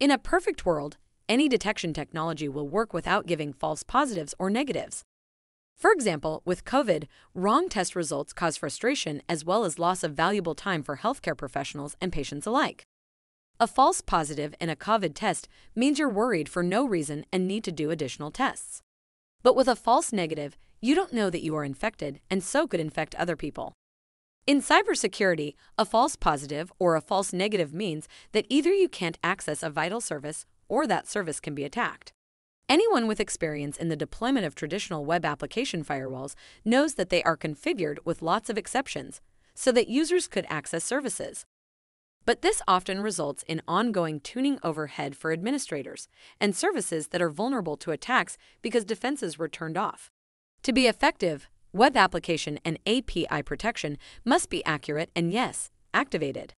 In a perfect world, any detection technology will work without giving false positives or negatives. For example, with COVID, wrong test results cause frustration as well as loss of valuable time for healthcare professionals and patients alike. A false positive in a COVID test means you're worried for no reason and need to do additional tests. But with a false negative, you don't know that you are infected and so could infect other people. In cybersecurity, a false positive or a false negative means that either you can't access a vital service or that service can be attacked. Anyone with experience in the deployment of traditional web application firewalls knows that they are configured with lots of exceptions so that users could access services. But this often results in ongoing tuning overhead for administrators and services that are vulnerable to attacks because defenses were turned off. To be effective, web application and API protection must be accurate and, yes, activated.